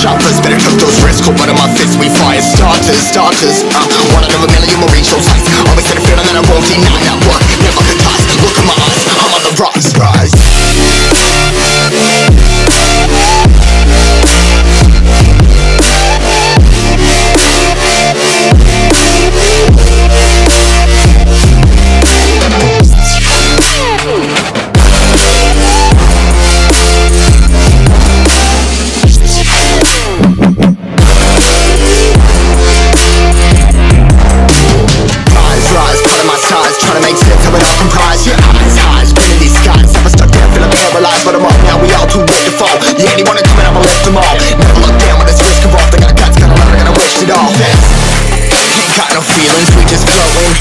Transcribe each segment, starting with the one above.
shoppers Better took those risks, cold butter my fist We fire starters, starters uh, One out of a million, we'll reach those heights Always had a feeling that I won't deny comprise Your eyes, eyes, grinning these skies. Never stuck there, feeling paralyzed But I'm up now, we all too late to fall. Yeah, anyone that's coming, I'ma lift them all. Never look down when it's risk involved I got guts, gotta learn, gotta waste it all. Ain't got no feelings, we just flowing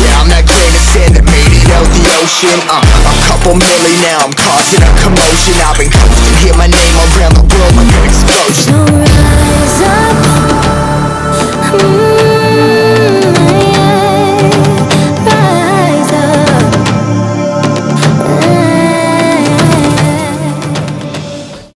Yeah, I'm that grain of sand that made it out the ocean. Uh, A couple million now, I'm causing a commotion. I've been coasting, hear my name around the world.